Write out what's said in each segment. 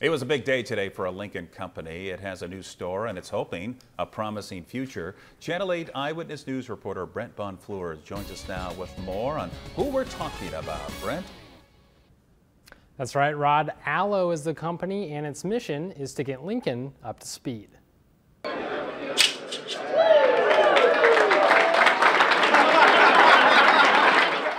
It was a big day today for a Lincoln company. It has a new store and it's hoping a promising future. Channel 8 Eyewitness News reporter Brent Bonfleur joins us now with more on who we're talking about. Brent? That's right, Rod. Allo is the company and its mission is to get Lincoln up to speed.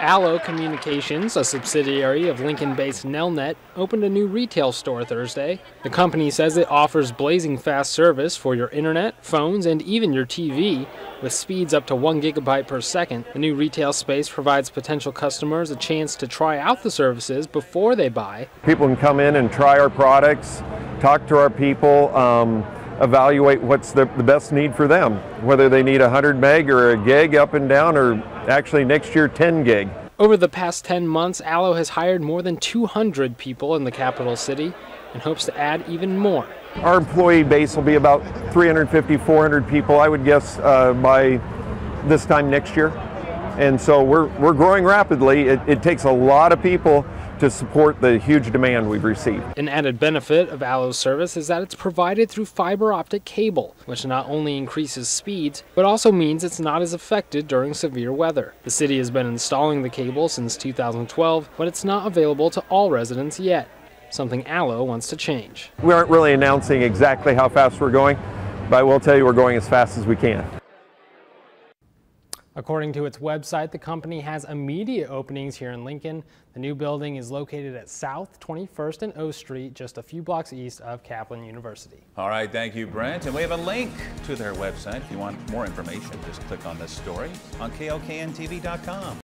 Allo Communications, a subsidiary of Lincoln-based Nelnet, opened a new retail store Thursday. The company says it offers blazing fast service for your internet, phones, and even your TV, with speeds up to 1 gigabyte per second. The new retail space provides potential customers a chance to try out the services before they buy. People can come in and try our products, talk to our people, um, evaluate what's the, the best need for them, whether they need 100 meg or a gig up and down or actually next year 10 gig. Over the past 10 months, Allo has hired more than 200 people in the capital city and hopes to add even more. Our employee base will be about 350, 400 people, I would guess, uh, by this time next year. And so we're, we're growing rapidly. It, it takes a lot of people to support the huge demand we've received. An added benefit of Allo's service is that it's provided through fiber optic cable, which not only increases speeds, but also means it's not as affected during severe weather. The city has been installing the cable since 2012, but it's not available to all residents yet, something Allo wants to change. We aren't really announcing exactly how fast we're going, but I will tell you we're going as fast as we can. According to its website, the company has immediate openings here in Lincoln. The new building is located at South 21st and O Street, just a few blocks east of Kaplan University. All right, thank you, Brent. And we have a link to their website. If you want more information, just click on this story on KLKNTV.com.